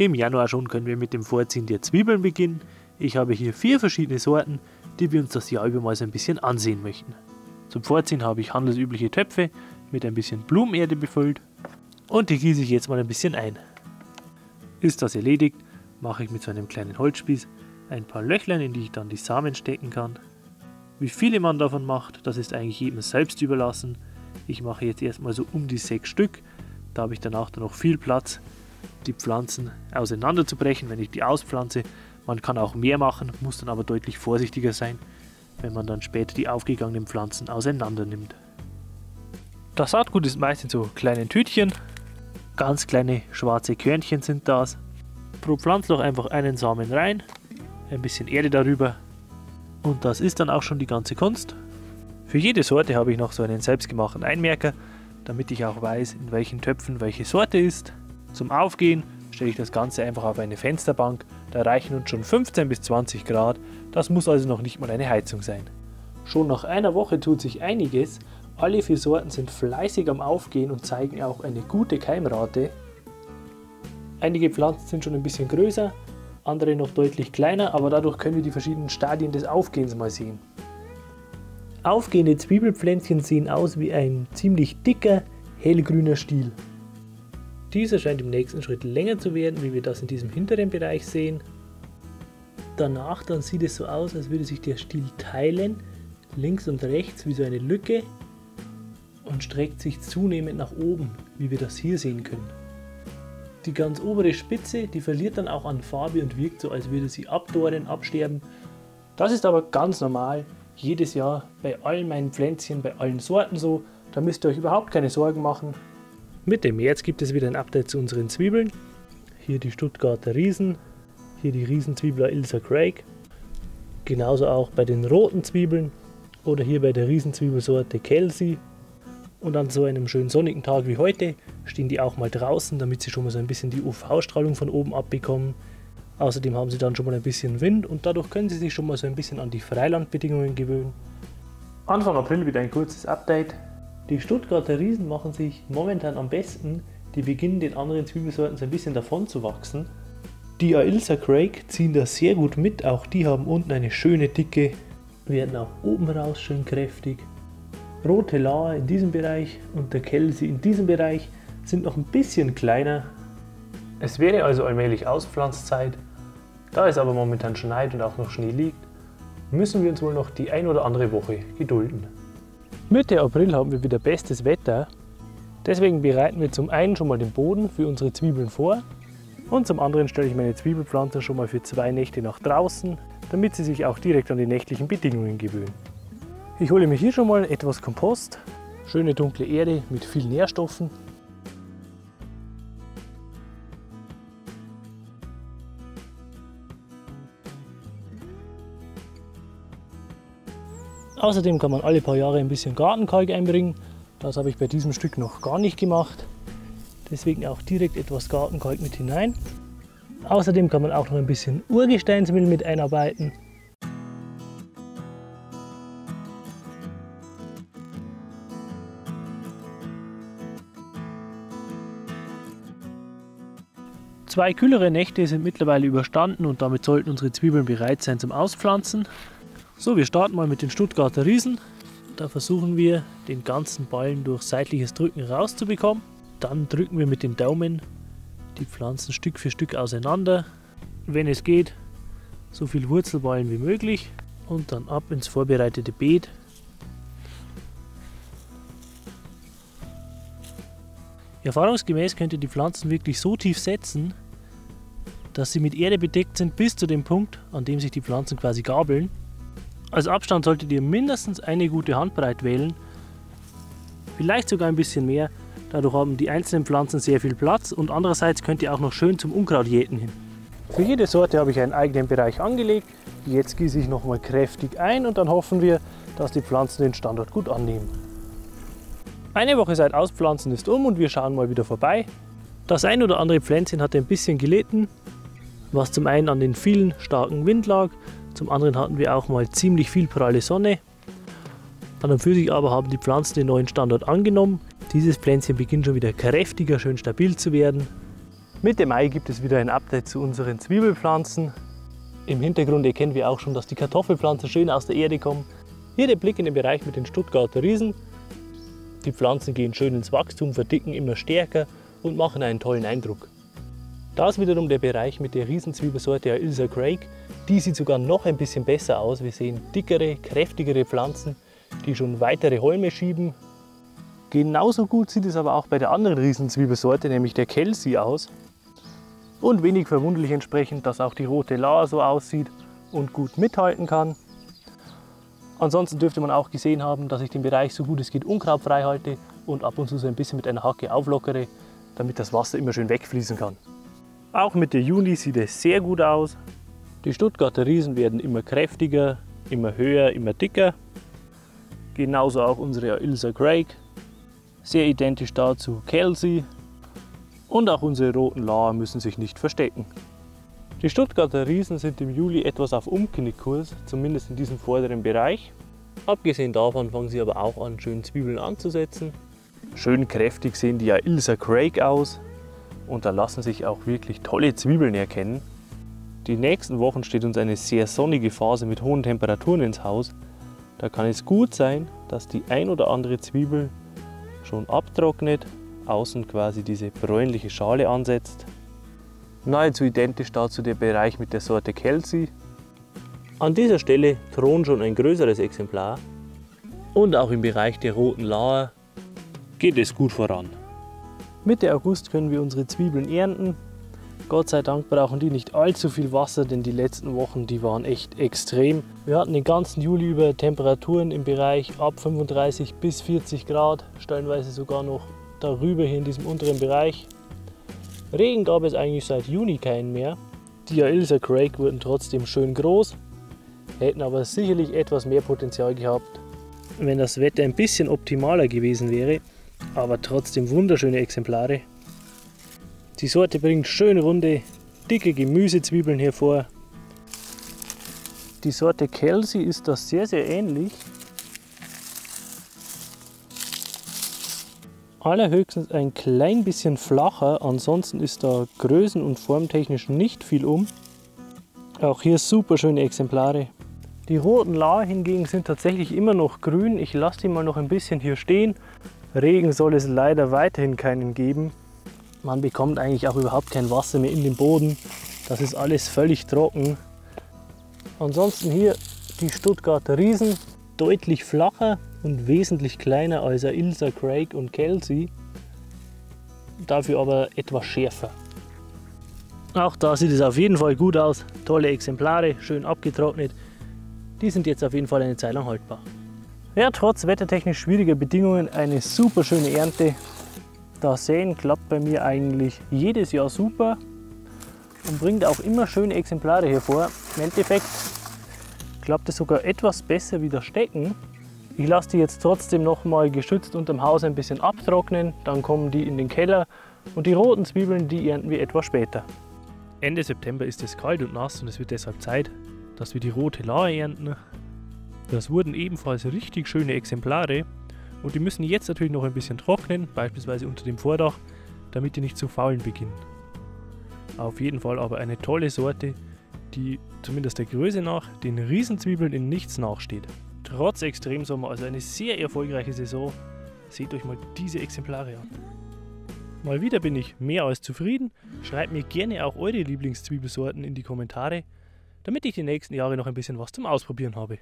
Im Januar schon können wir mit dem Vorziehen der Zwiebeln beginnen. Ich habe hier vier verschiedene Sorten, die wir uns das Jahr über mal so ein bisschen ansehen möchten. Zum Vorziehen habe ich handelsübliche Töpfe mit ein bisschen Blumenerde befüllt und die gieße ich jetzt mal ein bisschen ein. Ist das erledigt, mache ich mit so einem kleinen Holzspieß ein paar Löchlein, in die ich dann die Samen stecken kann. Wie viele man davon macht, das ist eigentlich jedem selbst überlassen. Ich mache jetzt erstmal so um die sechs Stück, da habe ich danach dann noch viel Platz die Pflanzen auseinanderzubrechen, wenn ich die auspflanze. Man kann auch mehr machen, muss dann aber deutlich vorsichtiger sein, wenn man dann später die aufgegangenen Pflanzen auseinander nimmt. Das Saatgut ist meist in so kleinen Tütchen. Ganz kleine schwarze Körnchen sind das. Pro Pflanzloch einfach einen Samen rein, ein bisschen Erde darüber und das ist dann auch schon die ganze Kunst. Für jede Sorte habe ich noch so einen selbstgemachten Einmerker, damit ich auch weiß, in welchen Töpfen welche Sorte ist. Zum Aufgehen stelle ich das Ganze einfach auf eine Fensterbank, da reichen uns schon 15 bis 20 Grad, das muss also noch nicht mal eine Heizung sein. Schon nach einer Woche tut sich einiges, alle vier Sorten sind fleißig am Aufgehen und zeigen auch eine gute Keimrate. Einige Pflanzen sind schon ein bisschen größer, andere noch deutlich kleiner, aber dadurch können wir die verschiedenen Stadien des Aufgehens mal sehen. Aufgehende Zwiebelpflänzchen sehen aus wie ein ziemlich dicker, hellgrüner Stiel. Dieser scheint im nächsten Schritt länger zu werden, wie wir das in diesem hinteren Bereich sehen. Danach dann sieht es so aus, als würde sich der Stiel teilen, links und rechts wie so eine Lücke und streckt sich zunehmend nach oben, wie wir das hier sehen können. Die ganz obere Spitze, die verliert dann auch an Farbe und wirkt so, als würde sie abdorren, absterben. Das ist aber ganz normal, jedes Jahr bei all meinen Pflänzchen, bei allen Sorten so. Da müsst ihr euch überhaupt keine Sorgen machen. Mitte März gibt es wieder ein Update zu unseren Zwiebeln. Hier die Stuttgarter Riesen, hier die Riesenzwiebler Ilsa Craig. Genauso auch bei den roten Zwiebeln oder hier bei der Riesenzwiebelsorte Kelsey. Und an so einem schönen sonnigen Tag wie heute stehen die auch mal draußen, damit sie schon mal so ein bisschen die UV-Strahlung von oben abbekommen. Außerdem haben sie dann schon mal ein bisschen Wind und dadurch können sie sich schon mal so ein bisschen an die Freilandbedingungen gewöhnen. Anfang April wieder ein kurzes Update. Die Stuttgarter Riesen machen sich momentan am besten, die beginnen den anderen Zwiebelsorten so ein bisschen davon zu wachsen. Die Ailsa Craig ziehen da sehr gut mit, auch die haben unten eine schöne Dicke, werden auch oben raus schön kräftig. Rote Lahe in diesem Bereich und der Kelsey in diesem Bereich sind noch ein bisschen kleiner. Es wäre also allmählich Auspflanzzeit. Da es aber momentan schneit und auch noch Schnee liegt, müssen wir uns wohl noch die ein oder andere Woche gedulden. Mitte April haben wir wieder bestes Wetter. Deswegen bereiten wir zum einen schon mal den Boden für unsere Zwiebeln vor und zum anderen stelle ich meine Zwiebelpflanzen schon mal für zwei Nächte nach draußen, damit sie sich auch direkt an die nächtlichen Bedingungen gewöhnen. Ich hole mir hier schon mal etwas Kompost, schöne dunkle Erde mit viel Nährstoffen Außerdem kann man alle paar Jahre ein bisschen Gartenkalk einbringen. Das habe ich bei diesem Stück noch gar nicht gemacht. Deswegen auch direkt etwas Gartenkalk mit hinein. Außerdem kann man auch noch ein bisschen Urgesteinsmehl mit einarbeiten. Zwei kühlere Nächte sind mittlerweile überstanden und damit sollten unsere Zwiebeln bereit sein zum Auspflanzen. So, wir starten mal mit den Stuttgarter Riesen. Da versuchen wir den ganzen Ballen durch seitliches Drücken rauszubekommen. Dann drücken wir mit den Daumen die Pflanzen Stück für Stück auseinander. Wenn es geht, so viel Wurzelballen wie möglich und dann ab ins vorbereitete Beet. Erfahrungsgemäß könnt ihr die Pflanzen wirklich so tief setzen, dass sie mit Erde bedeckt sind bis zu dem Punkt, an dem sich die Pflanzen quasi gabeln. Als Abstand solltet ihr mindestens eine gute Handbreit wählen, vielleicht sogar ein bisschen mehr. Dadurch haben die einzelnen Pflanzen sehr viel Platz und andererseits könnt ihr auch noch schön zum Unkraut jäten hin. Für jede Sorte habe ich einen eigenen Bereich angelegt. Jetzt gieße ich nochmal kräftig ein und dann hoffen wir, dass die Pflanzen den Standort gut annehmen. Eine Woche seit Auspflanzen ist um und wir schauen mal wieder vorbei. Das ein oder andere Pflänzchen hat ein bisschen gelitten, was zum einen an den vielen starken Wind lag zum anderen hatten wir auch mal ziemlich viel pralle Sonne. An und für sich aber haben die Pflanzen den neuen Standort angenommen. Dieses Pflänzchen beginnt schon wieder kräftiger, schön stabil zu werden. Mitte Mai gibt es wieder ein Update zu unseren Zwiebelpflanzen. Im Hintergrund erkennen wir auch schon, dass die Kartoffelpflanzen schön aus der Erde kommen. Hier der Blick in den Bereich mit den Stuttgarter Riesen. Die Pflanzen gehen schön ins Wachstum, verdicken immer stärker und machen einen tollen Eindruck. Da ist wiederum der Bereich mit der Riesenzwiebelsorte Ilsa Craig. Die sieht sogar noch ein bisschen besser aus. Wir sehen dickere, kräftigere Pflanzen, die schon weitere Holme schieben. Genauso gut sieht es aber auch bei der anderen Riesenzwiebelsorte, nämlich der Kelsey aus. Und wenig verwunderlich entsprechend, dass auch die rote Lahr so aussieht und gut mithalten kann. Ansonsten dürfte man auch gesehen haben, dass ich den Bereich so gut es geht unkrautfrei halte und ab und zu so ein bisschen mit einer Hacke auflockere, damit das Wasser immer schön wegfließen kann. Auch Mitte Juni sieht es sehr gut aus. Die Stuttgarter Riesen werden immer kräftiger, immer höher, immer dicker. Genauso auch unsere Ilsa Craig. Sehr identisch dazu Kelsey, und auch unsere roten Lauer müssen sich nicht verstecken. Die Stuttgarter Riesen sind im Juli etwas auf Umknickkurs, zumindest in diesem vorderen Bereich. Abgesehen davon fangen sie aber auch an, schön Zwiebeln anzusetzen. Schön kräftig sehen die ja Ilsa Craig aus und da lassen sich auch wirklich tolle Zwiebeln erkennen. Die nächsten Wochen steht uns eine sehr sonnige Phase mit hohen Temperaturen ins Haus. Da kann es gut sein, dass die ein oder andere Zwiebel schon abtrocknet außen quasi diese bräunliche Schale ansetzt. Nahezu identisch dazu der Bereich mit der Sorte Kelsey. An dieser Stelle thront schon ein größeres Exemplar und auch im Bereich der roten Lauer geht es gut voran. Mitte August können wir unsere Zwiebeln ernten. Gott sei Dank brauchen die nicht allzu viel Wasser, denn die letzten Wochen die waren echt extrem. Wir hatten den ganzen Juli über Temperaturen im Bereich ab 35 bis 40 Grad, stellenweise sogar noch darüber hier in diesem unteren Bereich. Regen gab es eigentlich seit Juni keinen mehr. Die Ilsa Craig wurden trotzdem schön groß, hätten aber sicherlich etwas mehr Potenzial gehabt, wenn das Wetter ein bisschen optimaler gewesen wäre, aber trotzdem wunderschöne Exemplare. Die Sorte bringt schön runde, dicke Gemüsezwiebeln hervor. Die Sorte Kelsey ist das sehr, sehr ähnlich. allerhöchstens ein klein bisschen flacher, ansonsten ist da größen- und formtechnisch nicht viel um. Auch hier super schöne Exemplare. Die roten Lahr hingegen sind tatsächlich immer noch grün. Ich lasse die mal noch ein bisschen hier stehen. Regen soll es leider weiterhin keinen geben. Man bekommt eigentlich auch überhaupt kein Wasser mehr in den Boden. Das ist alles völlig trocken. Ansonsten hier die Stuttgarter Riesen, deutlich flacher, und wesentlich kleiner als Ilsa Craig und Kelsey, dafür aber etwas schärfer. Auch da sieht es auf jeden Fall gut aus. Tolle Exemplare, schön abgetrocknet. Die sind jetzt auf jeden Fall eine Zeit lang haltbar. Ja, trotz wettertechnisch schwieriger Bedingungen eine super schöne Ernte. Das Säen klappt bei mir eigentlich jedes Jahr super und bringt auch immer schöne Exemplare hervor. Im Endeffekt klappt es sogar etwas besser wie das Stecken, ich lasse die jetzt trotzdem noch mal geschützt unterm Haus ein bisschen abtrocknen, dann kommen die in den Keller und die roten Zwiebeln, die ernten wir etwas später. Ende September ist es kalt und nass und es wird deshalb Zeit, dass wir die rote Lahe ernten. Das wurden ebenfalls richtig schöne Exemplare und die müssen jetzt natürlich noch ein bisschen trocknen, beispielsweise unter dem Vordach, damit die nicht zu faulen beginnen. Auf jeden Fall aber eine tolle Sorte, die zumindest der Größe nach den Riesenzwiebeln in nichts nachsteht. Trotz Extremsommer, also eine sehr erfolgreiche Saison. Seht euch mal diese Exemplare an. Mal wieder bin ich mehr als zufrieden. Schreibt mir gerne auch eure Lieblingszwiebelsorten in die Kommentare, damit ich die nächsten Jahre noch ein bisschen was zum Ausprobieren habe.